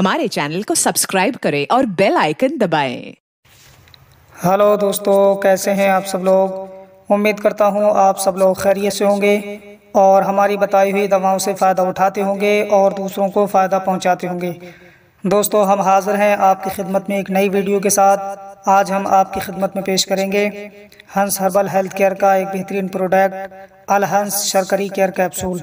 हमारे चैनल को सब्सक्राइब करें और बेल आइकन दबाएँ। हेलो दोस्तों, कैसे हैं आप सब लोग? उम्मीद करता हूँ आप सब लोग खैरियत से होंगे और हमारी बताई हुई दवाओं से फ़ायदा उठाते होंगे और दूसरों को फ़ायदा पहुंचाते होंगे। दोस्तों, हम हाज़िर हैं आपकी खिदमत में एक नई वीडियो के साथ। आज हम आपकी खिदमत में पेश करेंगे हंस हर्बल हेल्थ केयर का एक बेहतरीन प्रोडक्ट अल हंस शर्करी केयर कैप्सूल।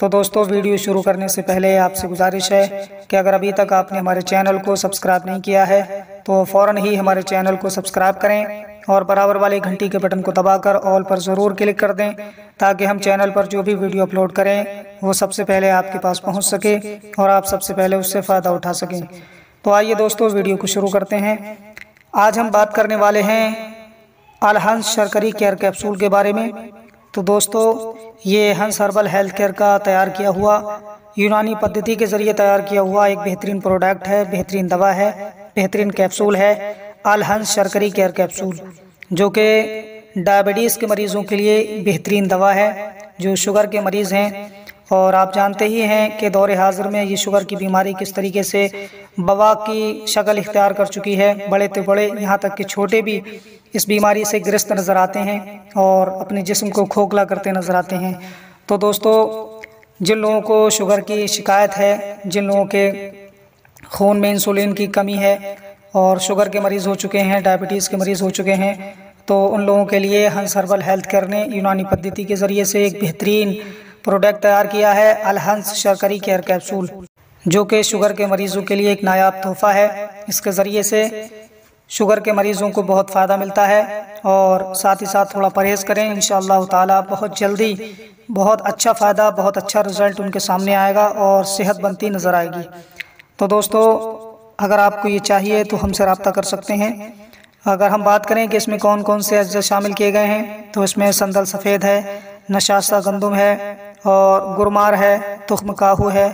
तो दोस्तों, वीडियो शुरू करने से पहले आपसे गुजारिश है कि अगर अभी तक आपने हमारे चैनल को सब्सक्राइब नहीं किया है तो फ़ौरन ही हमारे चैनल को सब्सक्राइब करें और बराबर वाले घंटी के बटन को दबाकर ऑल पर ज़रूर क्लिक कर दें, ताकि हम चैनल पर जो भी वीडियो अपलोड करें, वो सबसे पहले आपके पास पहुँच सके और आप सबसे पहले उससे फ़ायदा उठा सकें। तो आइए दोस्तों, वीडियो को शुरू करते हैं। आज हम बात करने वाले हैं अलहंस शर्करी केयर कैप्सूल के बारे में। तो दोस्तों, ये हंस हर्बल हेल्थ केयर का तैयार किया हुआ, यूनानी पद्धति के ज़रिए तैयार किया हुआ एक बेहतरीन प्रोडक्ट है, बेहतरीन दवा है, बेहतरीन कैप्सूल है अल हंस शर्करी केयर कैप्सूल जो कि डायबिटीज़ के मरीज़ों के लिए बेहतरीन दवा है, जो शुगर के मरीज़ हैं। और आप जानते ही हैं कि दौरे हाजिर में ये शुगर की बीमारी किस तरीके से बवा की शक्ल इख्तियार कर चुकी है, बड़े तो बड़े, यहाँ तक कि छोटे भी इस बीमारी से ग्रस्त नज़र आते हैं और अपने जिस्म को खोखला करते नज़र आते हैं। तो दोस्तों, जिन लोगों को शुगर की शिकायत है, जिन लोगों के खून में इंसुलिन की कमी है और शुगर के मरीज़ हो चुके हैं, डायबिटीज़ के मरीज़ हो चुके हैं तो उन लोगों के लिए हंस हर्बल हेल्थ केयर ने यूनानी पद्धति के ज़रिए से एक बेहतरीन प्रोडक्ट तैयार किया है अलहंस शर्करी केयर कैप्सूल, जो कि शुगर के मरीज़ों के लिए एक नायाब तोहफ़ा है। इसके ज़रिए से शुगर के मरीज़ों को बहुत फ़ायदा मिलता है और साथ ही साथ थोड़ा परहेज़ करें। इन ताला बहुत जल्दी बहुत अच्छा फ़ायदा, बहुत अच्छा रिज़ल्ट उनके सामने आएगा और सेहत बनती नज़र आएगी। तो दोस्तों, अगर आपको ये चाहिए तो हमसे रबता कर सकते हैं। अगर हम बात करें कि इसमें कौन कौन से अज्जा शामिल किए गए हैं तो इसमें संदल सफ़ेद है नशास्ता गंदम है और गुरमार है, तुख्म काहू है,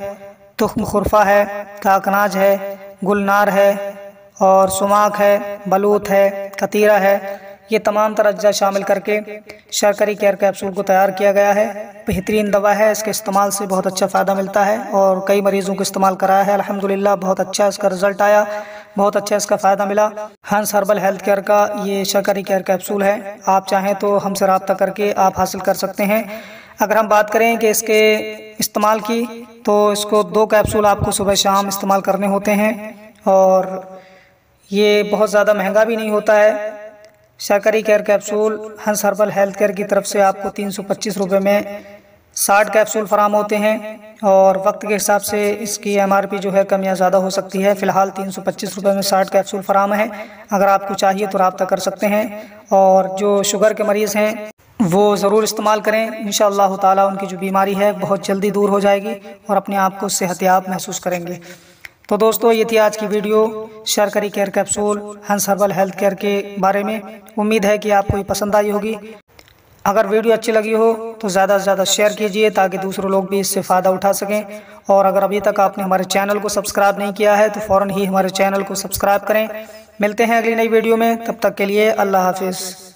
तुख्म खुरफा है, काकनाज है, गुलनार है और सुमाक है, बलूत है, कतीरा है। ये तमाम तरह अज्जा शामिल करके शर्करी केयर कैप्सूल को तैयार किया गया है। बेहतरीन दवा है, इसके इस्तेमाल से बहुत अच्छा फ़ायदा मिलता है और कई मरीज़ों को इस्तेमाल कराया है। अल्हम्दुलिल्लाह, बहुत अच्छा इसका रिज़ल्ट आया, बहुत अच्छा इसका फ़ायदा मिला। हंस हर्बल हेल्थ केयर का ये शर्करी केयर कैप्सूल है। आप चाहें तो हमसे रबता करके आप हासिल कर सकते हैं। अगर हम बात करें कि इसके इस्तेमाल की तो इसको दो कैप्सूल आपको सुबह शाम इस्तेमाल करने होते हैं। और ये बहुत ज़्यादा महँगा भी नहीं होता है। Sharkari care capsule Hans herbal health care की तरफ़ से आपको तीन सौ पच्चीस रुपये में साठ कैप्सूल फराम होते हैं। और वक्त के हिसाब से इसकी एमआरपी जो है कम या ज़्यादा हो सकती है। फ़िलहाल तीन सौ पच्चीस रुपये में साठ कैप्सूल फराम है। अगर आपको चाहिए तो रबता कर सकते हैं। और जो शुगर के मरीज़ हैं वो ज़रूर इस्तेमाल करें। इन ताला उनकी जो बीमारी है, बहुत जल्दी दूर हो जाएगी और अपने आप को सेहतियाब महसूस करेंगे। तो दोस्तों, ये थी आज की video Sharkari care capsule Hans herbal health care के बारे में। उम्मीद है कि आपको ये पसंद आई होगी। अगर वीडियो अच्छी लगी हो तो ज़्यादा से ज़्यादा शेयर कीजिए ताकि दूसरे लोग भी इससे फ़ायदा उठा सकें। और अगर अभी तक आपने हमारे चैनल को सब्सक्राइब नहीं किया है तो फ़ौर ही हमारे चैनल को सब्सक्राइब करें। मिलते हैं अगली नई वीडियो में। तब तक के लिए अल्लाह हाफिज़।